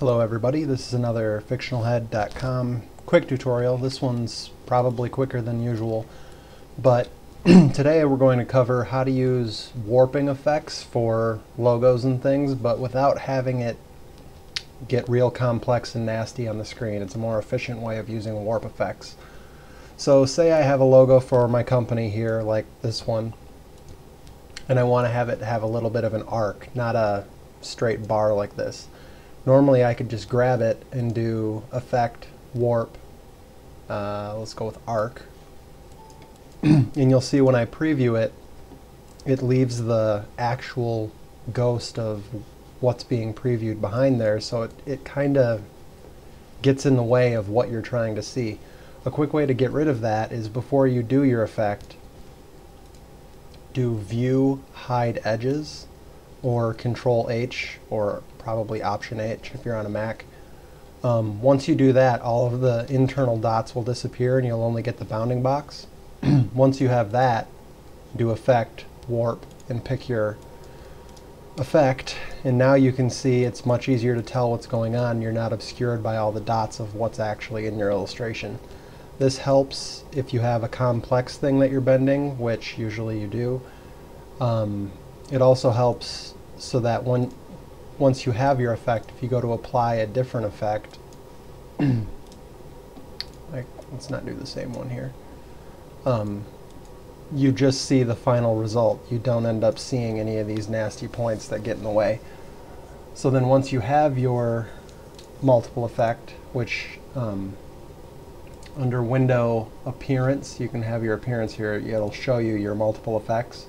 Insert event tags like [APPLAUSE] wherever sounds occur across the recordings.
Hello everybody, this is another fictionalhead.com quick tutorial. This one's probably quicker than usual, but [CLEARS THROAT] today we're going to cover how to use warping effects for logos and things, but without having it get real complex and nasty on the screen. It's a more efficient way of using warp effects. So say I have a logo for my company here, like this one, and I want to have it have a little bit of an arc, not a straight bar like this. Normally I could just grab it and do effect, warp, uh, let's go with arc, [CLEARS THROAT] and you'll see when I preview it, it leaves the actual ghost of what's being previewed behind there, so it, it kind of gets in the way of what you're trying to see. A quick way to get rid of that is before you do your effect, do View Hide Edges or Control H or probably Option H if you're on a Mac. Um, once you do that, all of the internal dots will disappear and you'll only get the bounding box. [CLEARS THROAT] once you have that, do Effect, Warp, and pick your effect and now you can see it's much easier to tell what's going on. You're not obscured by all the dots of what's actually in your illustration. This helps if you have a complex thing that you're bending, which usually you do. Um, it also helps so that when, once you have your effect, if you go to apply a different effect, [CLEARS THROAT] like, let's not do the same one here. Um, you just see the final result. You don't end up seeing any of these nasty points that get in the way. So then once you have your multiple effect, which um, under window appearance, you can have your appearance here. It'll show you your multiple effects.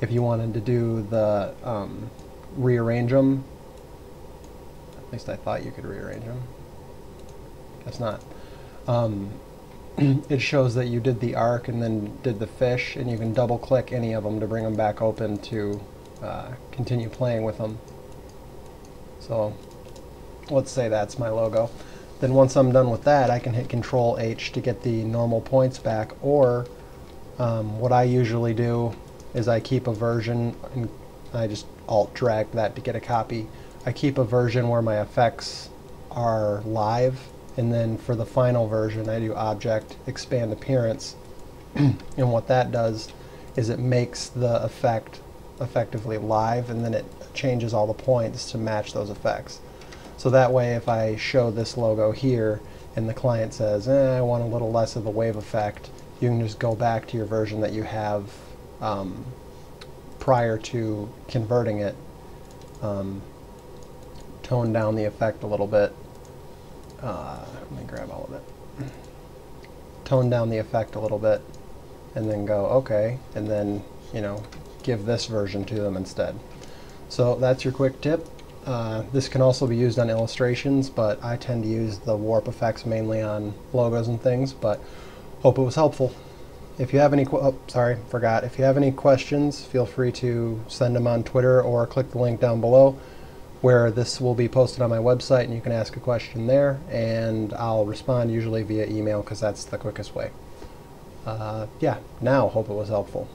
If you wanted to do the um, rearrange them, at least I thought you could rearrange them. Guess not. Um, [CLEARS THROAT] it shows that you did the arc and then did the fish and you can double click any of them to bring them back open to uh, continue playing with them. So let's say that's my logo. Then once I'm done with that I can hit control H to get the normal points back or um, what I usually do is I keep a version and I just alt drag that to get a copy. I keep a version where my effects are live and then for the final version I do object expand appearance [CLEARS THROAT] and what that does is it makes the effect effectively live and then it changes all the points to match those effects. So that way if I show this logo here and the client says eh, I want a little less of a wave effect you can just go back to your version that you have um, prior to converting it um, tone down the effect a little bit uh, let me grab all of it. Tone down the effect a little bit and then go okay and then you know give this version to them instead. So that's your quick tip. Uh, this can also be used on illustrations but I tend to use the warp effects mainly on logos and things but hope it was helpful. If you have any, oh, sorry, forgot. If you have any questions, feel free to send them on Twitter or click the link down below where this will be posted on my website and you can ask a question there and I'll respond usually via email because that's the quickest way. Uh, yeah, now hope it was helpful.